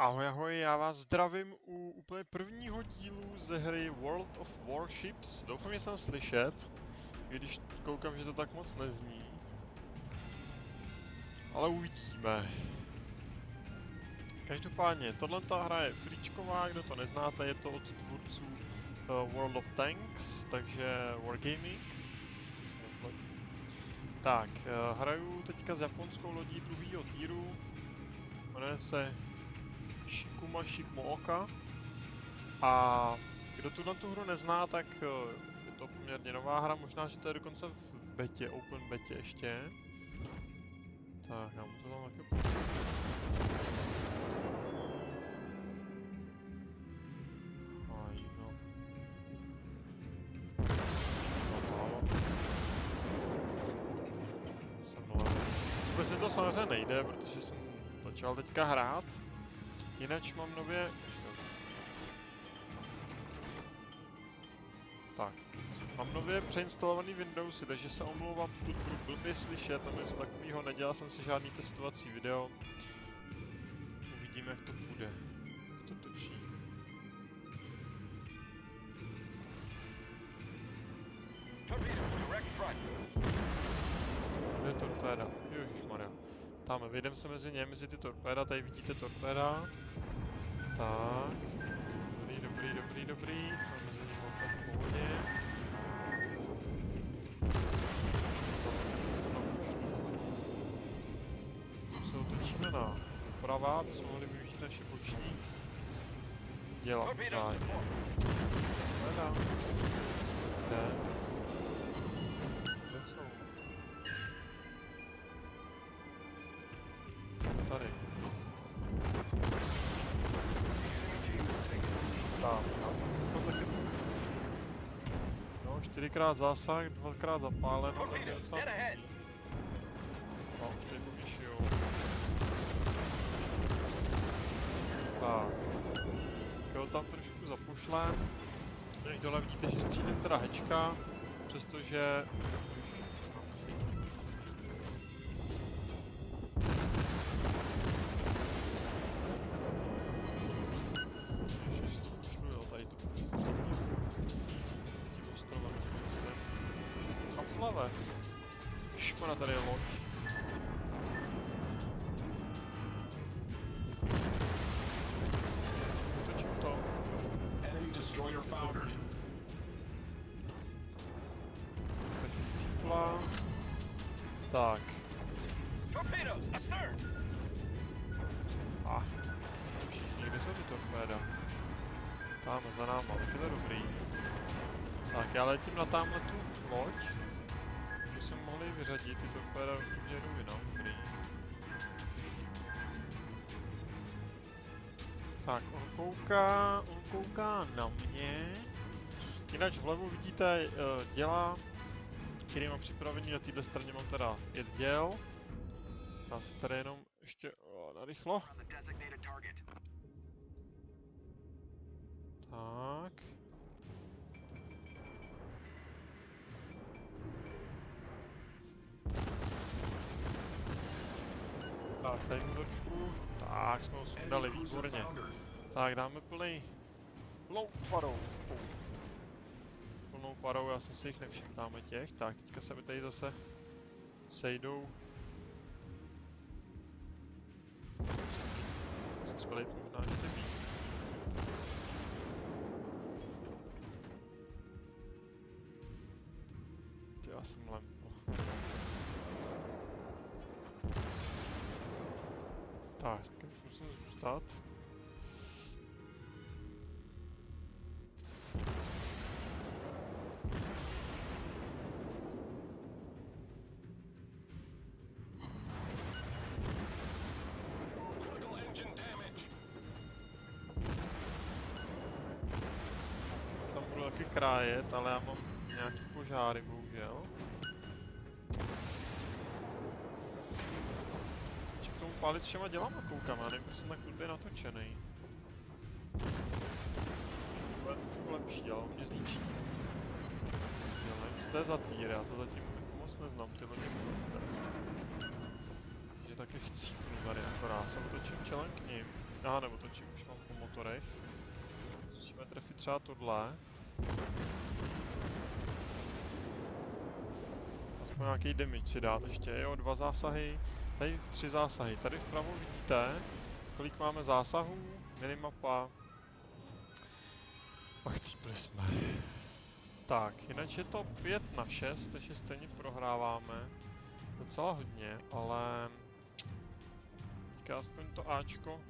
Ahoj, ahoj, já vás zdravím u úplně prvního dílu ze hry World of Warships. Doufám, že jsem slyšet, když koukám, že to tak moc nezní. Ale uvidíme. Každopádně, tohle ta hra je fričková, kdo to neznáte, je to od tvůrců uh, World of Tanks, takže Wargaming. Tak, uh, hraju teďka s japonskou lodí druhého týru. Jmenuje se Shikuma Shikmooka. A kdo tuhle tu hru nezná, tak eh, je to poměrně nová hra, možná, že to je dokonce v betě, open betě ještě. Tak, já mu to tam taky no. Vůbec mi to samozřejmě nejde, protože jsem začal teďka hrát. Jinak mám nově... Tak. Mám nově přeinstalovaný Windowsy, takže se omlouvám, pokud budu blbě slyšet, nebo něco takového, nedělal jsem si žádný testovací video. Uvidíme, jak to Tam, vyjdeme se mezi ně, mezi ty torpéda, tady vidíte torpéda. Tak. Dobrý, dobrý, dobrý, dobrý. Jsme mezi nimi opět v pohodě. Se otočíme na doprava, aby jsme mohli využít naše boční děla. Torpéda. Kde? Čtyřikrát zásah, dvakrát zapáleno, tak docela... No, pomíšijou. Tak. Jo, tam trošku zapušlem. Dole vidíte, že střílím teda hečka, přestože Škoda, tady je loď. Točím to. Enemy destroyer foundered. Cípla. Tak. Torpedoes, astern! A. Všichni, kde jsou ty torpéda? Tam za náma, tak je to dobrý. Tak, já letím na tamhle kouká, on kouká na mě. Jinak vlevo vidíte uh, děla, který mám připravený na této straně mám teda pět děl. Já se tady jenom ještě uh, narychlo. Tak. Tak, tady. Tak, jsme ho sundali, výborně. Tak, dáme plný plnou parou. Plnou parou, já jsem si jich nevšiml, dáme těch. Tak, teďka se mi tady zase sejdou. Střelit možná. Já jsem lempl. Tak, musím zůstat. Krájet, ale já mám nějaký požáry, bohužel. pálit všema dělama koukám, já nevím, jsem tak blbě natočený. To je trošku lepší, ale on mě zničí. Co to je za týr, já to zatím moc neznám, tyhle ty monster. Že taky chcípnu tady akorát, se otočím čelem k ním. Aha, nebo točím, už mám po motorech. Musíme trefit třeba tohle. Aspoň nějaký damage si dát ještě, jo, dva zásahy. Tady tři zásahy. Tady vpravo vidíte, kolik máme zásahů, minimapa. Ach, cípli jsme. Tak, jinak je to 5 na 6, takže stejně prohráváme. Docela hodně, ale... Teďka aspoň to Ačko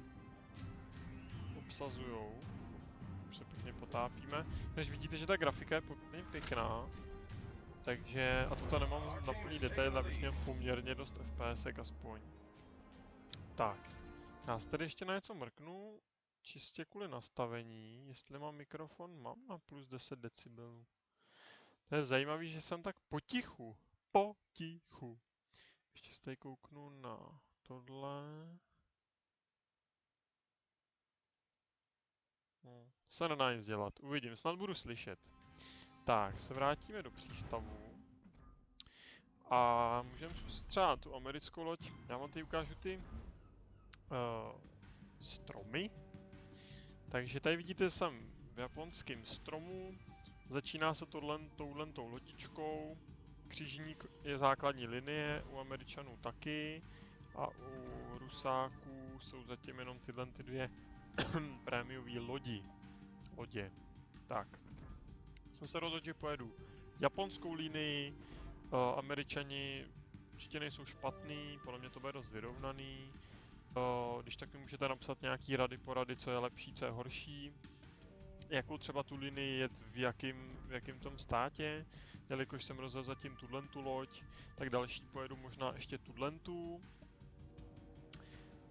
obsazujou. Potápíme. Než vidíte, že ta grafika je poměrně pěkná. Takže, a toto nemám na plný detail, abych měl poměrně dost FPS aspoň. Tak, já se tady ještě na něco mrknu, čistě kvůli nastavení, jestli mám mikrofon, mám na plus 10 decibelů. To je zajímavé, že jsem tak potichu, potichu. Ještě se tady kouknu na tohle. Hm, se nedá nic dělat, uvidím, snad budu slyšet. Tak, se vrátíme do přístavu. A můžeme zkusit třeba tu americkou loď. Já vám tady ukážu ty uh, stromy. Takže tady vidíte, jsem v japonském stromu. Začíná se tohle, touhle tou lodičkou. Křižník je základní linie, u Američanů taky. A u Rusáků jsou zatím jenom tyhle ty dvě prémiové lodi. Lodě. Tak. Jsem se rozhodl, že pojedu japonskou linii. Uh, Američani určitě nejsou špatný, podle mě to bude dost vyrovnaný. Uh, když tak mi můžete napsat nějaký rady, porady, co je lepší, co je horší. Jakou třeba tu linii jet v jakým, v jakým tom státě. Jelikož jsem rozjel zatím tuhle tu loď, tak další pojedu možná ještě tuhle tu.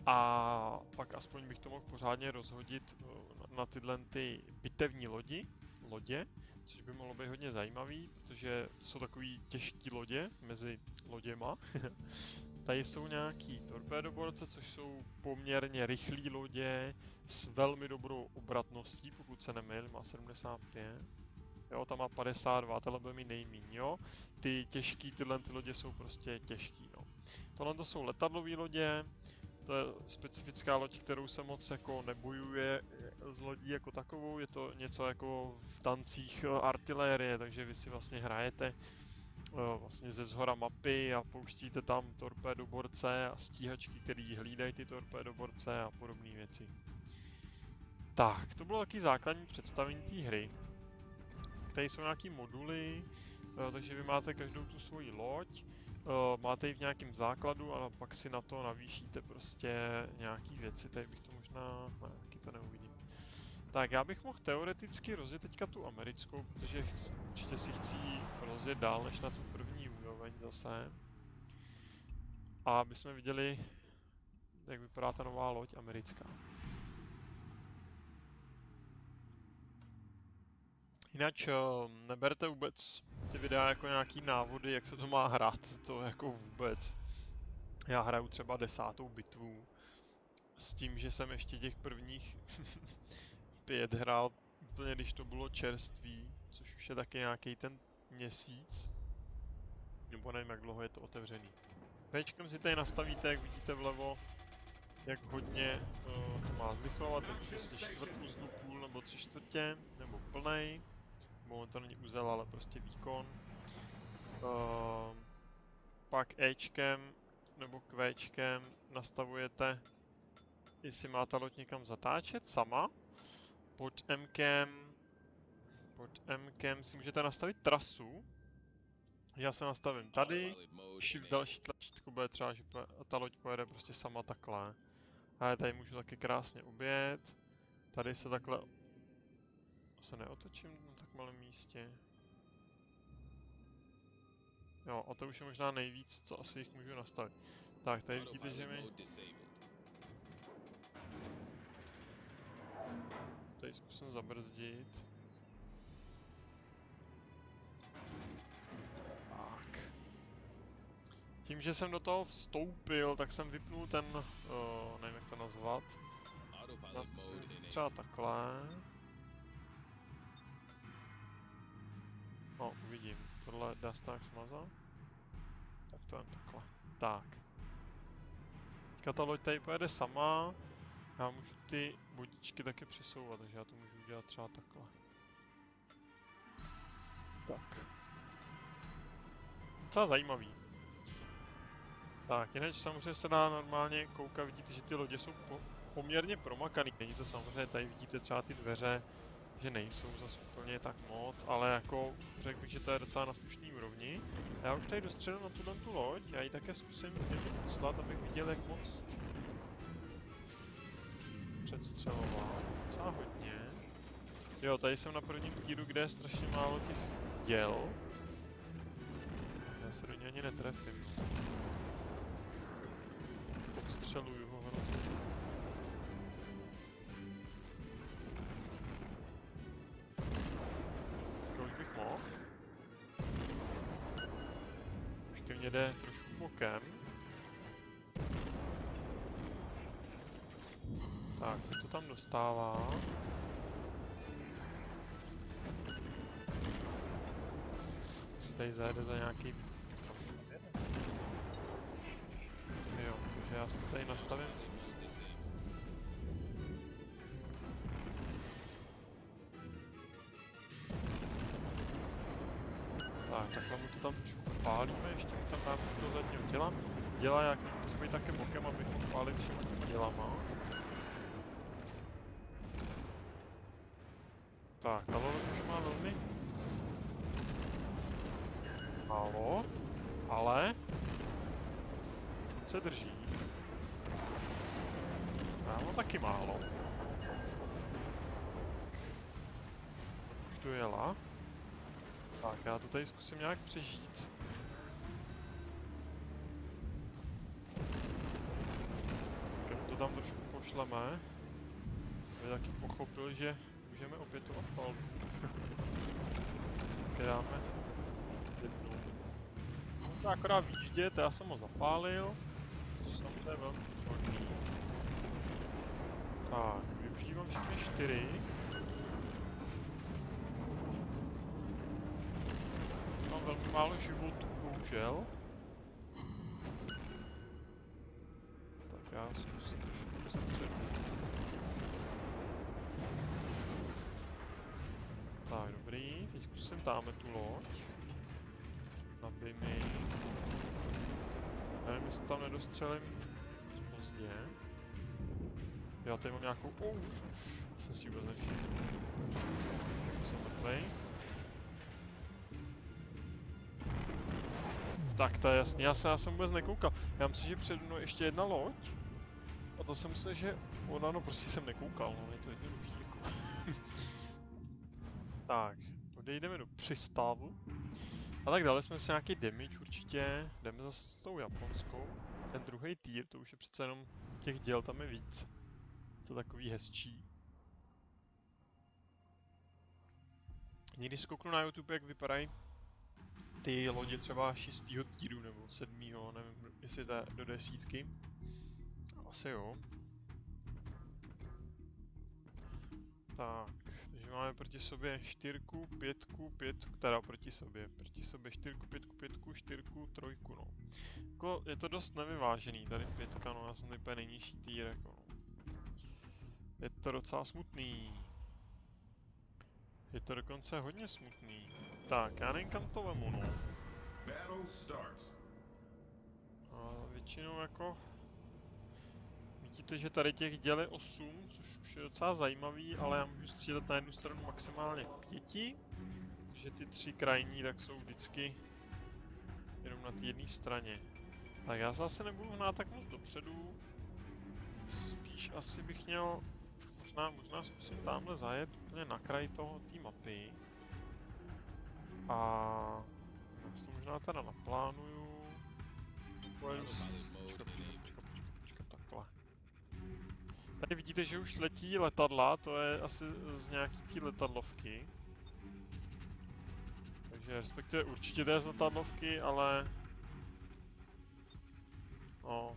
A pak aspoň bych to mohl pořádně rozhodit uh, na tyhle ty bitevní lodi, lodě, což by mohlo být hodně zajímavý, protože to jsou takový těžké lodě mezi loděma. Tady jsou nějaký torpédoborce, což jsou poměrně rychlé lodě s velmi dobrou obratností, pokud se nemýlím, má 75. Jo, tam má 52, tohle bude mít nejmíň, jo. Ty těžký, tyhle ty lodě jsou prostě těžký, no. Tohle to jsou letadlové lodě, to je specifická loď, kterou se moc jako nebojuje z lodí jako takovou, je to něco jako v tancích eh, artilérie, takže vy si vlastně hrajete uh, vlastně ze zhora mapy a pouštíte tam torpédoborce a stíhačky, který hlídají ty torpédoborce a podobné věci. Tak, to bylo taky základní představení té hry. Tady jsou nějaký moduly, takže vy máte každou tu svoji loď, uh, máte ji v nějakém základu a pak si na to navýšíte prostě nějaký věci, tady bych to možná, ne, taky to neuvidím. Tak já bych mohl teoreticky rozjet teďka tu americkou, protože chci, určitě si chci rozjet dál než na tu první úroveň zase. A aby jsme viděli, jak vypadá ta nová loď americká. Jinak neberte vůbec ty videa jako nějaký návody, jak se to má hrát, to jako vůbec. Já hraju třeba desátou bitvu s tím, že jsem ještě těch prvních pět hrál úplně, když to bylo čerství, což už je taky nějaký ten měsíc. Nebo nevím, jak dlouho je to otevřený. Pčkem si tady nastavíte, jak vidíte vlevo, jak hodně to, to má zrychlovat, jestli čtvrt uzlu půl nebo tři čtvrtě, nebo plnej. Není uzel, ale prostě výkon. Uh, pak Ečkem nebo Qčkem nastavujete, jestli má ta loď někam zatáčet sama. Pod Mkem, pod Mkem si můžete nastavit trasu. Já se nastavím tady, shift další tlačítko bude třeba, že ta loď pojede prostě sama takhle. A já tady můžu taky krásně obět. Tady se takhle se neotočím na tak malém místě. Jo, a to už je možná nejvíc, co asi jich můžu nastavit. Tak, tady vidíte, že mi... Tady zkusím zabrzdit. Tak. Tím, že jsem do toho vstoupil, tak jsem vypnul ten, uh, nevím jak to nazvat. Třeba takhle. No, uvidím. Tohle dá se tak smazat? Tak to je takhle. Tak. Teďka ta loď tady pojede sama. Já můžu ty bodičky taky přesouvat, takže já to můžu udělat třeba takhle. Tak. Docela zajímavý. Tak, jinak samozřejmě se dá normálně koukat, vidíte, že ty lodě jsou po, poměrně promakaný. Není to samozřejmě, tady vidíte třeba ty dveře, že nejsou zase úplně tak moc, ale jako řekl bych, že to je docela na slušný úrovni. Já už tady dostřelil na tu, tu loď, já ji také zkusím poslat, abych viděl, jak moc předstřeloval. Docela hodně. Jo, tady jsem na prvním tíru, kde je strašně málo těch děl. Já se do něj ani netrefím. Mě jde trošku bokem. Tak, to tam dostává. Tady zajede za nějaký... Jo, takže já to tady nastavím. Tam dáme z toho zadního těla. Dělá jak musí být také bokem, abych mohl pálit všema těma dělama. Tak, ta loď už má velmi málo, ale se drží. Já mám taky málo. Už tu jela. Tak, já to tady zkusím nějak přežít. Pošleme. Aby taky pochopil, že můžeme opětovat palbu. Dáme jednu. To akorát výjíždět, já jsem ho zapálil. To samozřejmě je velmi špatný. Tak, využívám všechny čtyři. Mám velmi málo životů, bohužel. Tak já zkusím trošku zepředu. Tak, dobrý, teď zkusím dáme tu loď. Nabij mi. Nevím, jestli tam nedostřelím pozdě. Já tady mám nějakou... Já jsem si vůbec nevšiml. Tak jsem mrtvej. Tak to je jasný, já, se, já jsem vůbec nekoukal. Já myslím, že přede mnou je ještě jedna loď. A to jsem myslel, že ona, no prostě jsem nekoukal, no je to jednoduchý jako. tak, odejdeme do přístavu. A tak dali jsme si nějaký damage určitě, jdeme zase s tou japonskou. Ten druhý tier, to už je přece jenom těch děl tam je víc. To je takový hezčí. Někdy si kouknu na YouTube, jak vypadají ty lodě třeba 6. týru nebo 7. nevím, jestli to je do desítky. Asi jo. Tak, takže máme proti sobě čtyřku, pětku, pětku, teda proti sobě, proti sobě čtyřku, pětku, pětku, čtyřku, trojku, no. Jako, je to dost nevyvážený, tady pětka, no, já jsem tady úplně nejnižší týr, jako, no. Je to docela smutný. Je to dokonce hodně smutný. Tak, já nevím kam to vemu, no. Battle starts. A většinou jako... Vidíte, že tady těch děl je 8, což je docela zajímavý, ale já můžu střílet na jednu stranu maximálně pěti. Takže ty tři krajní tak jsou vždycky jenom na té jedné straně. Tak já zase nebudu hnát tak moc dopředu. Spíš asi bych měl možná, možná zkusit tamhle zajet úplně na kraj toho té mapy. A já to možná teda naplánuju. Pojedu. Tady vidíte, že už letí letadla, to je asi z nějaký té letadlovky. Takže respektive určitě to je z letadlovky, ale... No,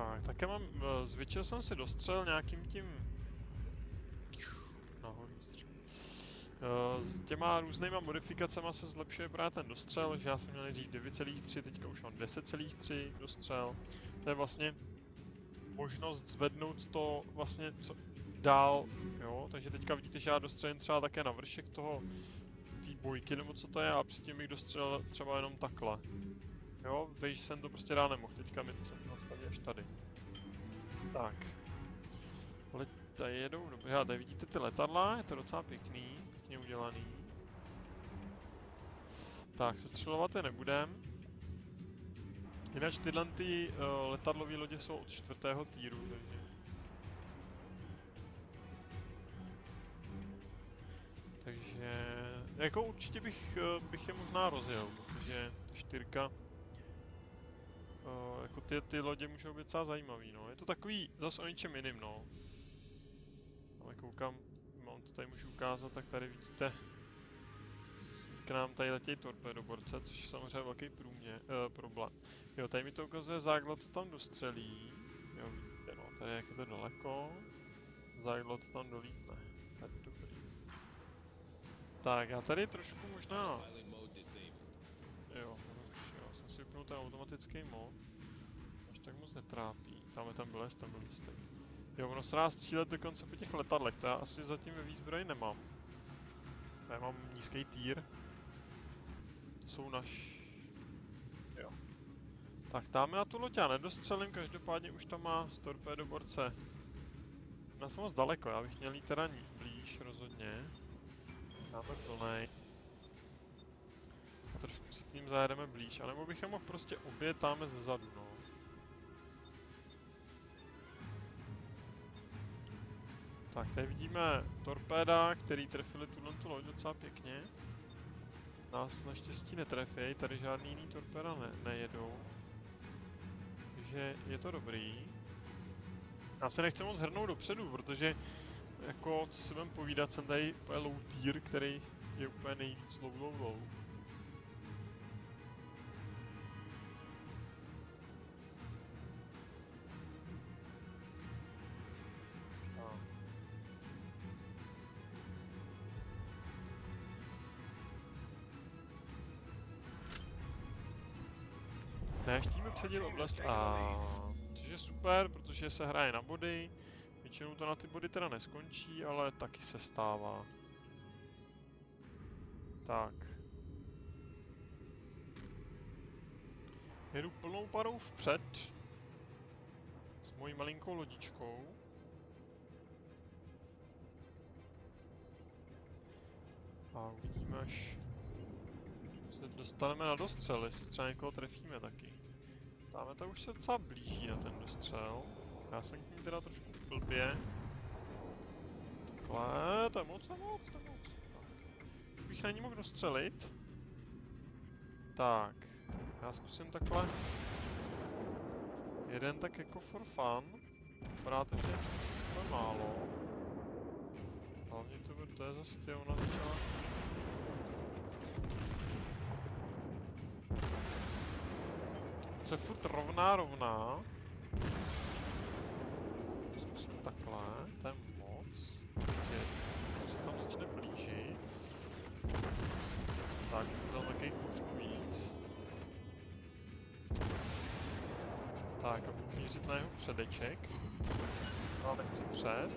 Tak, také mám, eh, zvětšil jsem si dostřel nějakým tím... těma různýma modifikacemi se zlepšuje právě ten dostřel, že já jsem měl nejdřív 9,3, teďka už mám 10,3 dostřel. To je vlastně možnost zvednout to vlastně co dál, jo, takže teďka vidíte, že já dostřelím třeba také na vršek toho té bojky nebo co to je a předtím bych dostřelil třeba jenom takhle. Jo, vejš jsem to prostě dál nemohl, teďka mi to jsem nastavil až tady. Tak. Tady jedou, dobře, tady vidíte ty letadla, je to docela pěkný, pěkně udělaný. Tak, sestřelovat je nebudem. Jinak tyhle ty uh, letadlové lodě jsou od čtvrtého týru, takže... Takže... Jako určitě bych, uh, bych je možná rozjel, protože čtyřka... Uh, jako ty, ty lodě můžou být docela zajímavý, no. Je to takový zas o něčem jiným, no. Ale koukám, mám to tady můžu ukázat, tak tady vidíte k nám tady letějí torpedoborce, což je samozřejmě velký průmě, uh, problém. Jo, tady mi to ukazuje záklo, to tam dostřelí. Jo, vidíte, no, tady jak je to daleko. Záklo to tam dolítne. Tady dobrý. Tak, já tady trošku možná... Jo, jo, jsem si vypnul ten automatický mod. Až tak moc netrápí. Tam tam byl tam byl jistý. Jo, ono se dá střílet dokonce po těch letadlech, to já asi zatím ve výzbroji nemám. Tady mám nízký týr. To jsou naš... Jo. Tak dáme na tu loď já nedostřelím, každopádně už tam má z torpédoborce. Já jsem moc daleko, já bych měl jít teda blíž rozhodně. Dáme plnej. A trošku si k ním zajedeme blíž, anebo bych je mohl prostě obě táme ze zadu, no. Tak, tady vidíme torpéda, který trefili tuhle tu loď docela pěkně. Nás naštěstí netrefí, tady žádný jiný torpéda ne nejedou. Takže je to dobrý. Já se nechci moc hrnout dopředu, protože jako, co si budem povídat, jsem tady tier, který je úplně nejvíc low low low. Neštíme předěl oblast A, což je super, protože se hraje na body. Většinou to na ty body teda neskončí, ale taky se stává. Tak. Jedu plnou parou vpřed. S mojí malinkou lodičkou. A uvidíme, až dostaneme na dostřel, jestli třeba někoho trefíme taky. Dáme to už se docela blíží na ten dostřel. Já jsem k ní teda trošku blbě. Takhle, to je moc, to je moc, to je moc. Tak. Bych na ní mohl dostřelit. Tak, já zkusím takhle. Jeden tak jako for fun. Vypadá to, že je málo. Hlavně to, to je zase ona začala se furt rovná, rovná. Zkusím takhle, to je moc. Je, se tam začne blížit. Tak, to taky trošku víc. Tak, a budu mířit na jeho předeček. No, nechci před.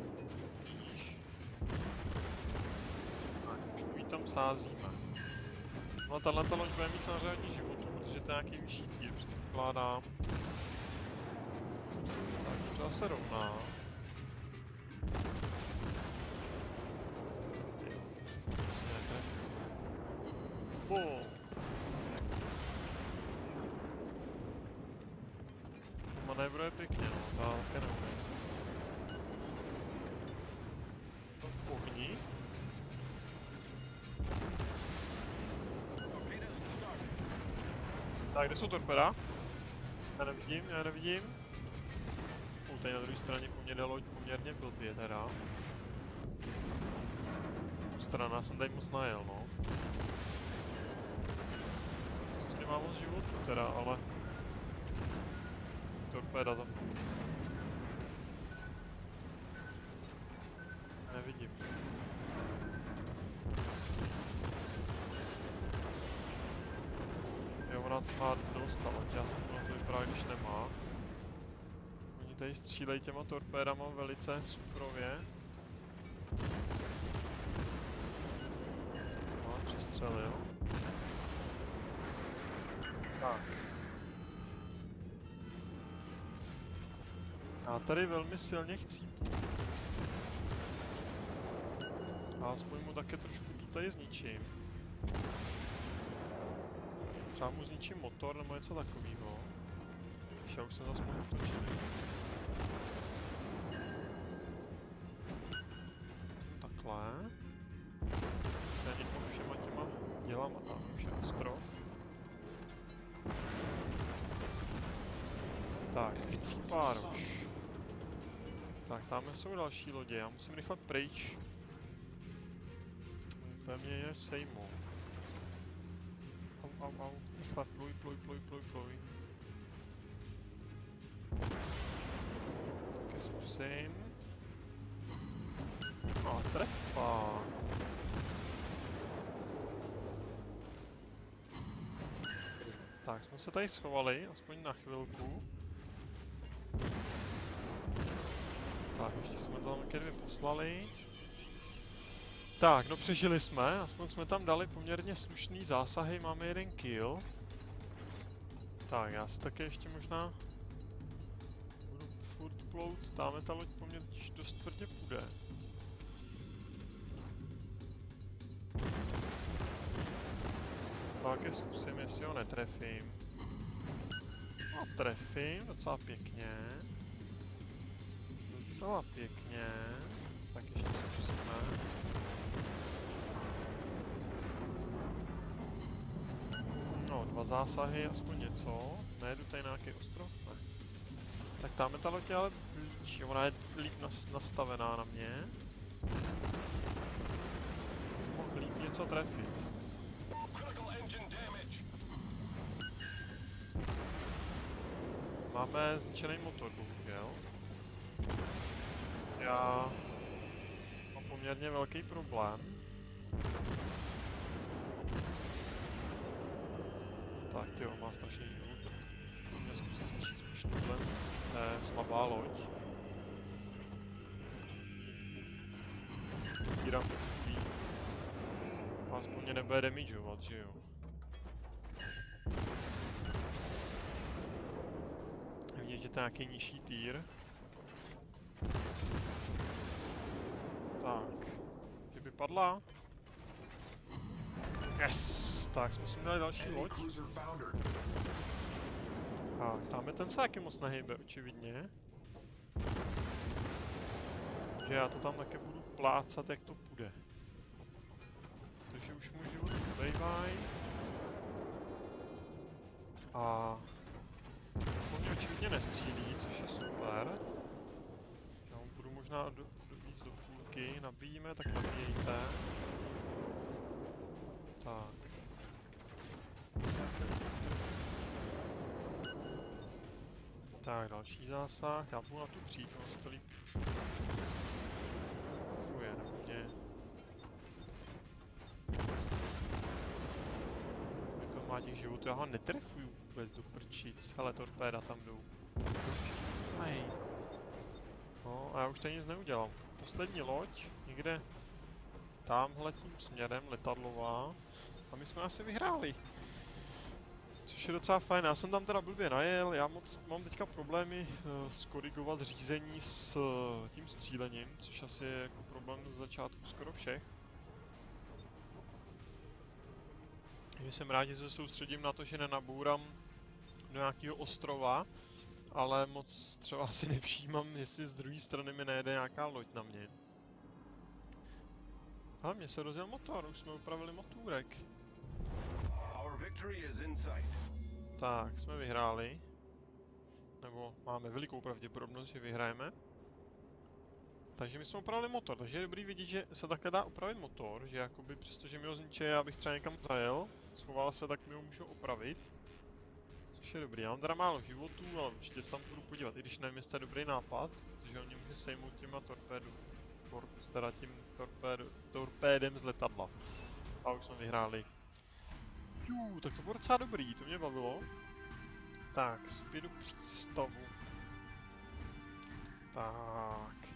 Tak, už tam sázíme. No, tahle loď bude mít samozřejmě hodně životů, protože to je nějaký vyšší tír, předpokládám. Tak, třeba se rovná. Bum. Tak, kde jsou torpeda? Já nevidím, já nevidím. U tady na druhé straně po mě jde loď poměrně blbě teda. Strana jsem tady moc najel, no. Prostě nemá moc životů teda, ale... Torpéda za mnou. Nevidím. Má dost, ale já jsem na to vypadá, když nemá. Oni tady střílejí těma torpédama velice suprově. Má přestřelil. Tak. Já tady velmi silně chcípu. A aspoň mu také trošku tu tady zničím. Třeba mu zničím motor nebo něco takového. Když já už jsem zase útočil. Takhle. Já někomu všema těma dělám a už je ostro. Tak, chcípároš. Tak, tam jsou další lodě, já musím rychle pryč. Mě je sejmou. Au, au, au. Rychle pluj, pluj, pluj, pluj, pluj. Taky zkusím. No, trefa. Tak, jsme se tady schovali, aspoň na chvilku. Tak, ještě jsme tam ke dvě poslali. Tak, no přežili jsme, aspoň jsme tam dali poměrně slušný zásahy, máme jeden kill. Tak, já si také ještě možná budu furt plout, tamhle ta loď po mně totiž dost tvrdě půjde. Tak je zkusím, jestli ho netrefím. No, trefím, docela pěkně. Docela pěkně. Tak ještě zkusíme. Dva zásahy, aspoň něco. Nejedu tady na nějaký ostrov? Ne. Tak tamhle ta loď ale blíž, ona je líp nas nastavená na mě. Mohl líp něco trefit. Máme zničený motor, bohužel. Já mám poměrně velký problém. Ty má strašně život. Mě zkusit zničit spíš tuhle. To je slabá loď. Dírám to chybí. Aspoň mě nebude damageovat, že jo? Vidět, že to je nějaký nižší týr. Tak. Že by padla. Yes! Tak, jsme si dali další loď. Tak, tam je ten se taky moc nehejbe, očividně. Že já to tam taky budu plácat, jak to půjde. Takže už můj život zbývaj. A... On mě očividně nestřílí, což je super. Já mu budu možná do, do, víc do půlky, nabíjíme, tak nabíjejte. Tak. Tak, další zásah, já budu na tu přijít, ono se to líp fuje, mě. Jako má těch životů, já ho netrefuju vůbec do prčic, hele torpéda tam jdou. No a já už tady nic neudělám. Poslední loď, někde tamhle tím směrem, letadlová. A my jsme asi vyhráli. Je docela fajn, já jsem tam teda blbě najel, já moc mám teďka problémy uh, skorigovat řízení s uh, tím střílením, což asi je jako problém z začátku skoro všech. Takže jsem rád, že se soustředím na to, že nenabourám do nějakého ostrova, ale moc třeba si nevšímám, jestli z druhé strany mi nejede nějaká loď na mě. Ale mně se rozjel motor, už jsme upravili motůrek. Our victory is in sight. Tak, jsme vyhráli. Nebo máme velikou pravděpodobnost, že vyhrajeme. Takže my jsme opravili motor, takže je dobrý vidět, že se také dá opravit motor, že jakoby přestože mi ho zničí, já bych třeba někam zajel, schoval se, tak mi ho můžu opravit. Což je dobrý, já mám teda málo životů, ale určitě se tam budu podívat, i když nevím, jestli to je dobrý nápad, protože on mě může sejmout těma torpédu, tor- teda tím torpéd, torpédem z letadla. A už jsme vyhráli. Jú, tak to bylo docela dobrý, to mě bavilo. Tak, zpět do přístavu. Tak.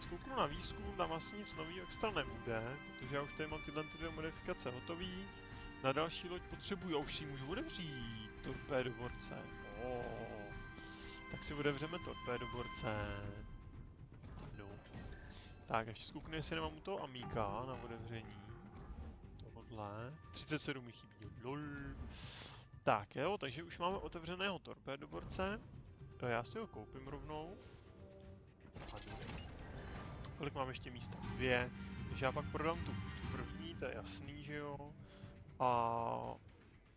Zkouknu na výzkum, tam asi nic nového extra nebude, protože já už tady mám tyhle ty dvě modifikace hotový. Na další loď potřebuji, a už si můžu otevřít, torpédoborce. Oh. Tak si otevřeme torpédoborce. No. Tak, ještě zkouknu, jestli nemám u toho Amíka na otevření. Tohle. 37 mi chybí, lol. Tak jo, takže už máme otevřeného torpédoborce. To já si ho koupím rovnou. Kolik mám ještě místa? Dvě. Takže já pak prodám tu první, to je jasný, že jo. A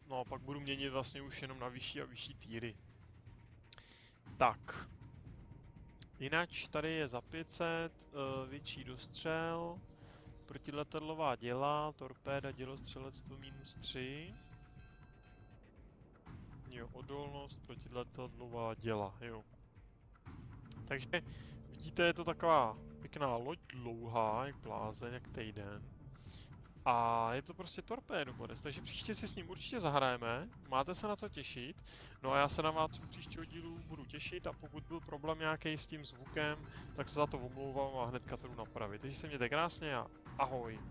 no a pak budu měnit vlastně už jenom na vyšší a vyšší týry. Tak. Jináč tady je za 500, uh, větší dostřel, protiletadlová děla, torpéda, dělostřelectvo minus 3. Jo, odolnost, protiletadlová děla, jo. Takže vidíte, je to taková pěkná loď, dlouhá, jak blázen, jak týden. A je to prostě torpédo bodes, takže příště si s ním určitě zahrajeme, máte se na co těšit. No a já se na vás u příštího dílu budu těšit a pokud byl problém nějaký s tím zvukem, tak se za to omlouvám a hnedka to jdu napravit. Takže se mějte krásně a ahoj.